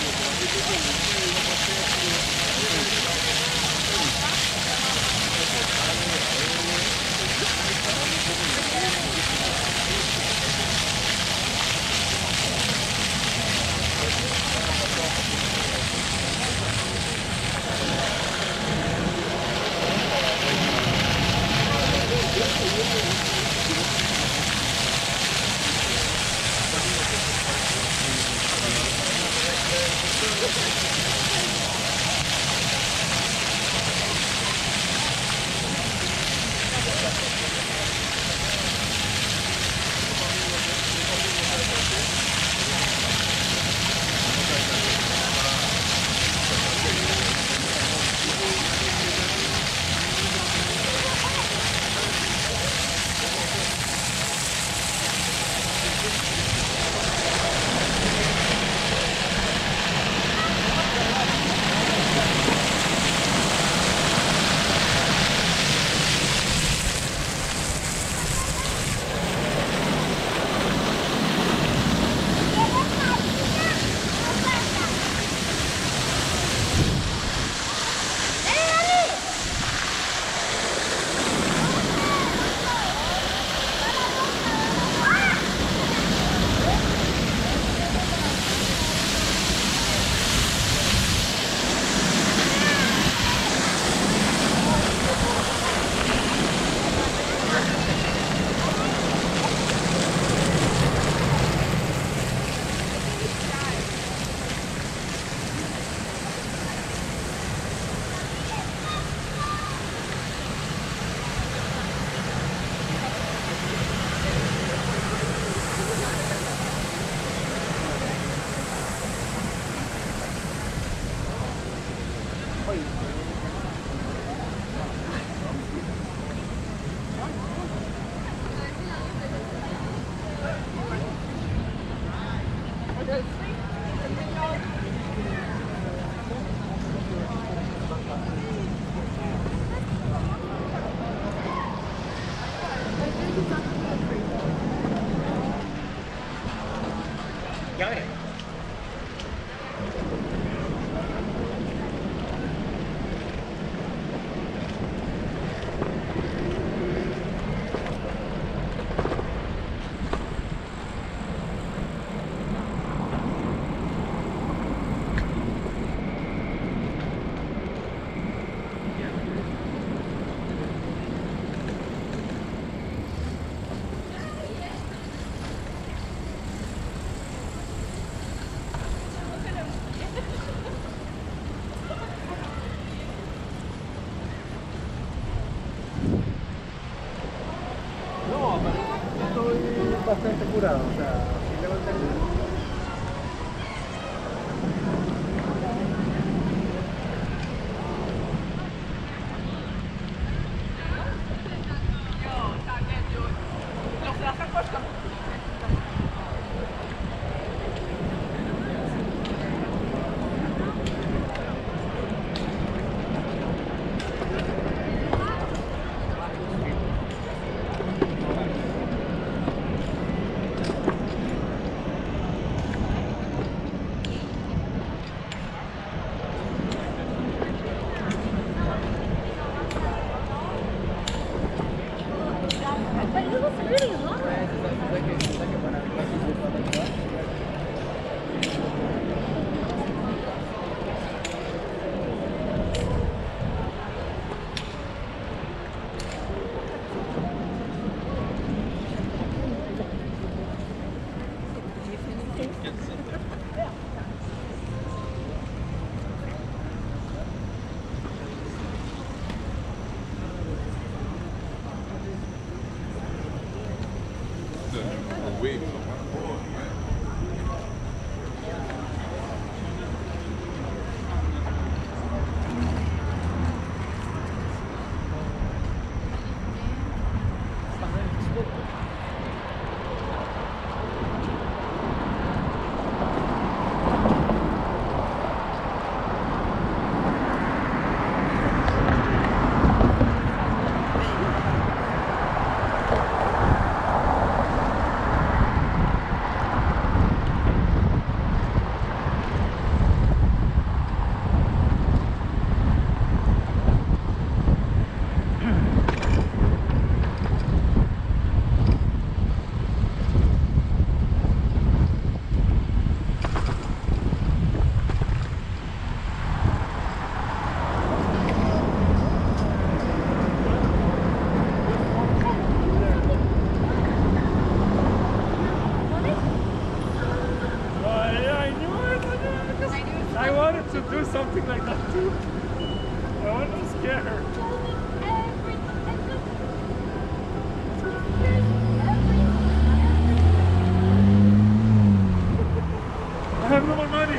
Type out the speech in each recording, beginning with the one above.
すごいね。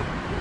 No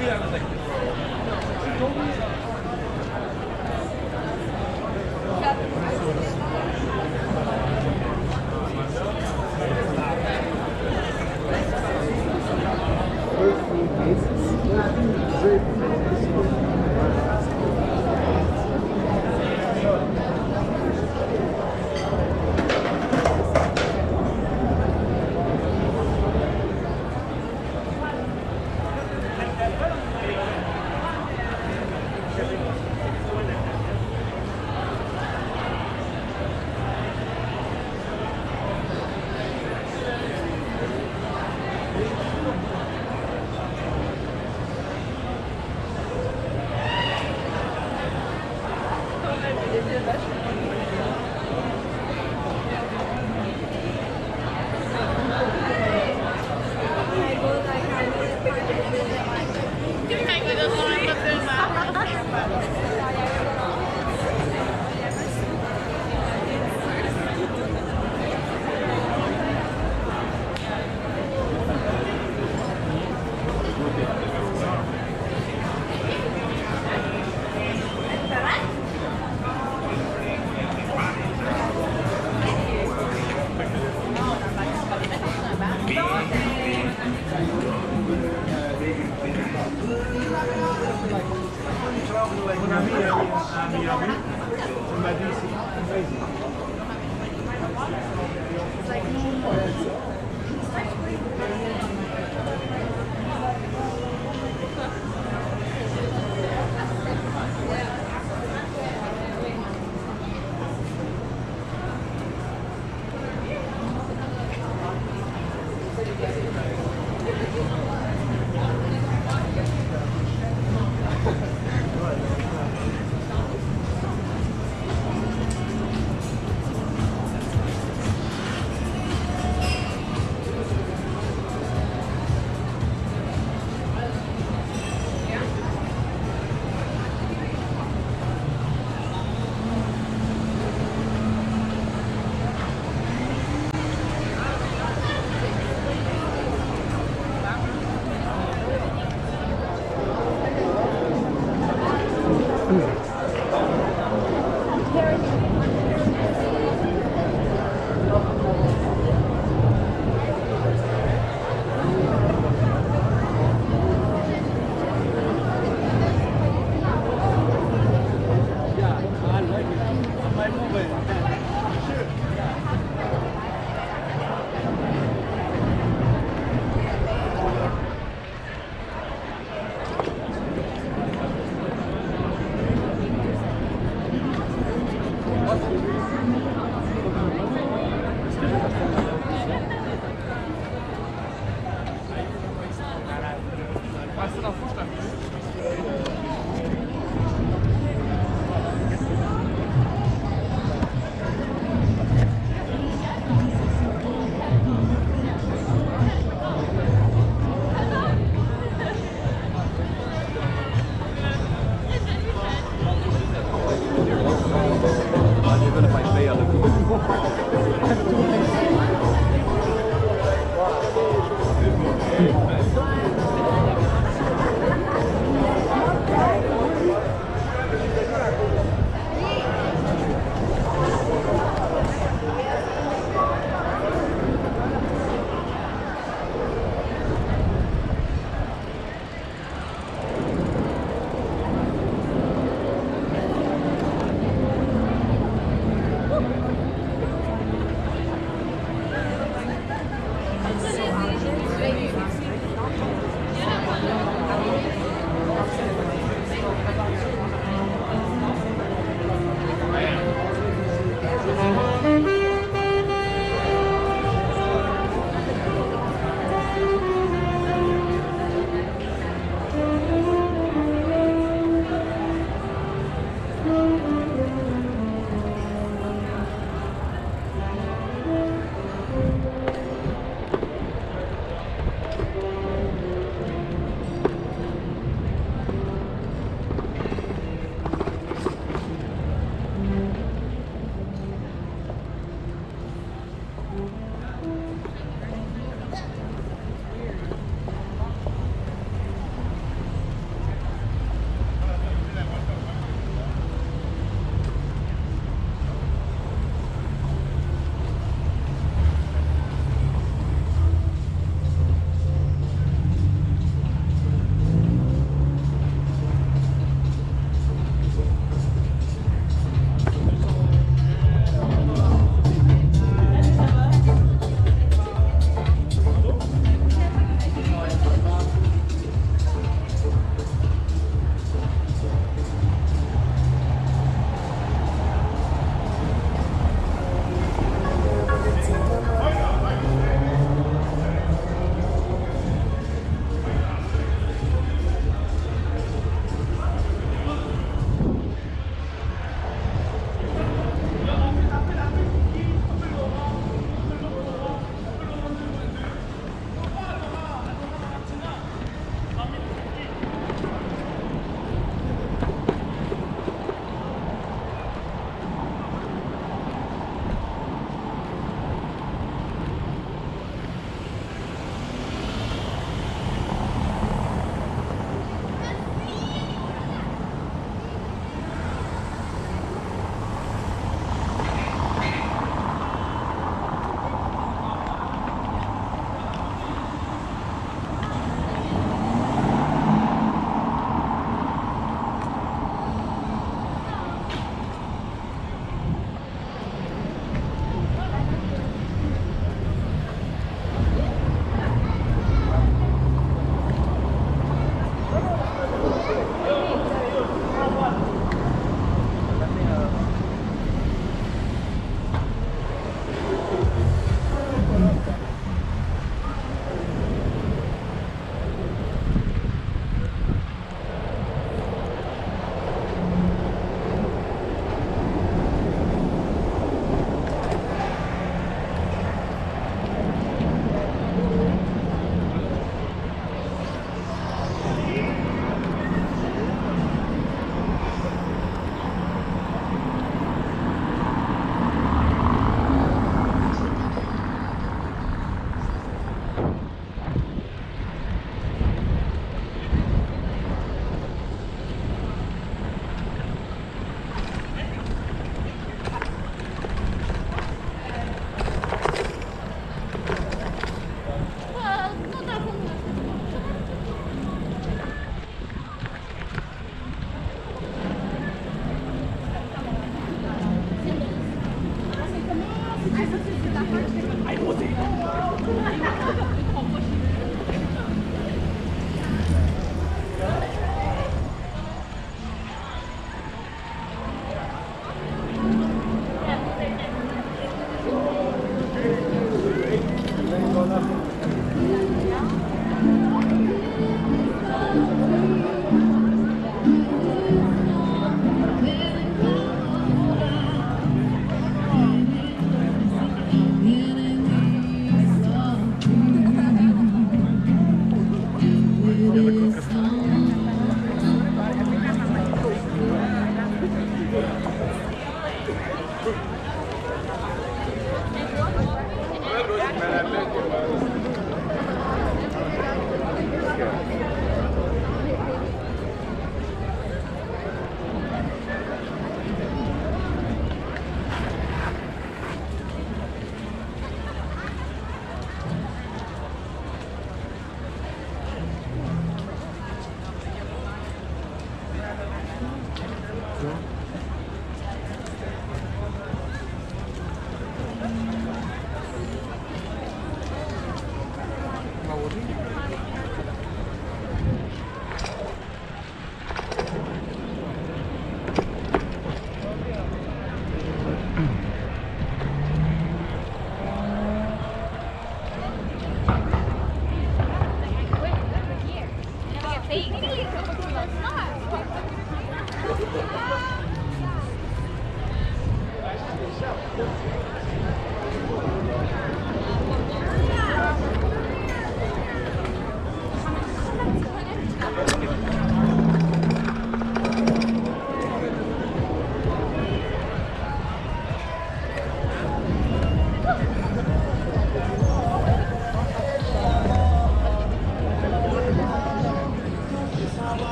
Yeah, I don't think it's wrong.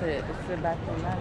regarde, il y avait ce, ce bateau-là.